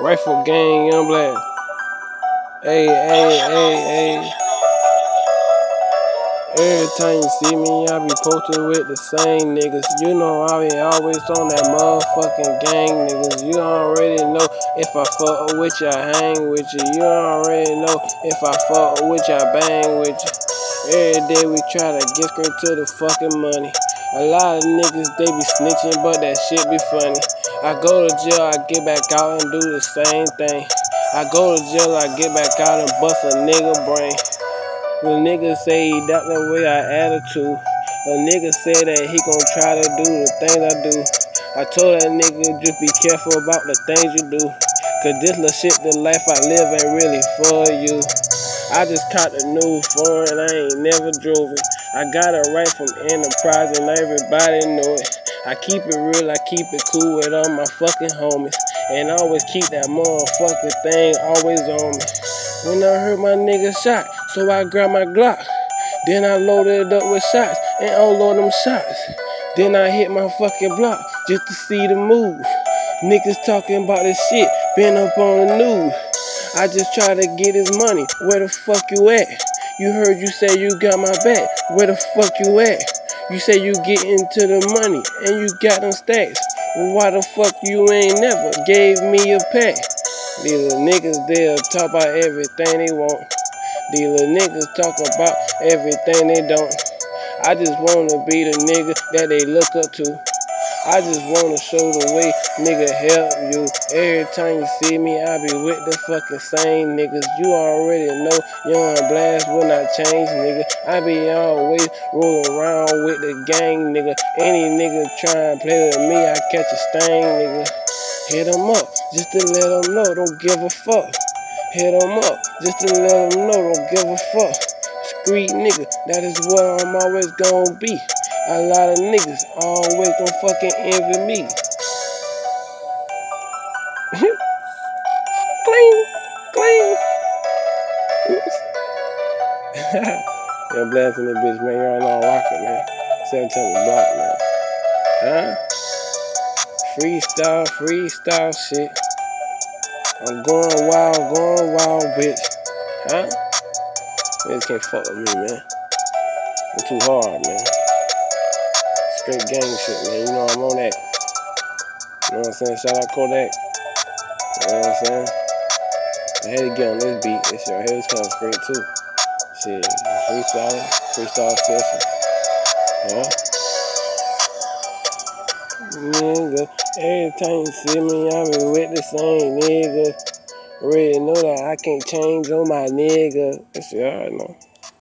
Rifle gang, young black. Hey, hey, hey, hey. Every time you see me, I be posted with the same niggas. You know I be always on that motherfucking gang niggas. You already know if I fuck with you, I hang with you. You already know if I fuck with you, I bang with you. Every day we try to get straight to the fucking money. A lot of niggas, they be snitching, but that shit be funny. I go to jail, I get back out and do the same thing. I go to jail, I get back out and bust a nigga brain. The nigga say he that the way I attitude. A nigga say that he gon' try to do the things I do. I told that nigga just be careful about the things you do. Cause this little shit, the life I live ain't really for you. I just caught the new foreign, I ain't never drove it. I got it right from Enterprise and everybody know it. I keep it real, I keep it cool with all my fucking homies. And I always keep that motherfucking thing always on me. When I heard my nigga shot, so I grabbed my Glock. Then I loaded it up with shots and unload them shots. Then I hit my fucking block just to see the move. Niggas talking about this shit, been up on the news. I just try to get his money, where the fuck you at? You heard you say you got my back, where the fuck you at? You say you get into the money and you got them stacks. Well, why the fuck you ain't never gave me a pack? These little niggas, they'll talk about everything they want. These little niggas talk about everything they don't. I just wanna be the nigga that they look up to. I just wanna show the way, nigga, help you. Every time you see me, I be with the fucking same niggas. You already know, Yung Blast will not change, nigga. I be always rolling around with the gang, nigga. Any nigga try and play with me, I catch a stain, nigga. Hit 'em up, just to let 'em know, don't give a fuck. Hit 'em up, just to let 'em know, don't give a fuck. Street nigga, that is what I'm always gonna be. A lot of niggas always gon' fucking envy me. clean, clean. Oops. Yo, blasting this bitch, man. You're on rocket, man. 710 block, man. Huh? Freestyle, freestyle shit. I'm going wild, going wild, bitch. Huh? Niggas can't fuck with me, man. I'm too hard, man. Straight gang shit, man. You know I'm on that. You know what I'm saying? Shout out Kodak. You know what I'm saying? I had to get on this beat. This shit right here was kind of straight too. Shit, freestyle, freestyle session. Yeah. Nigga, every time you see me, I be with the same nigga. Already know that I can't change on my nigga. That shit, I know.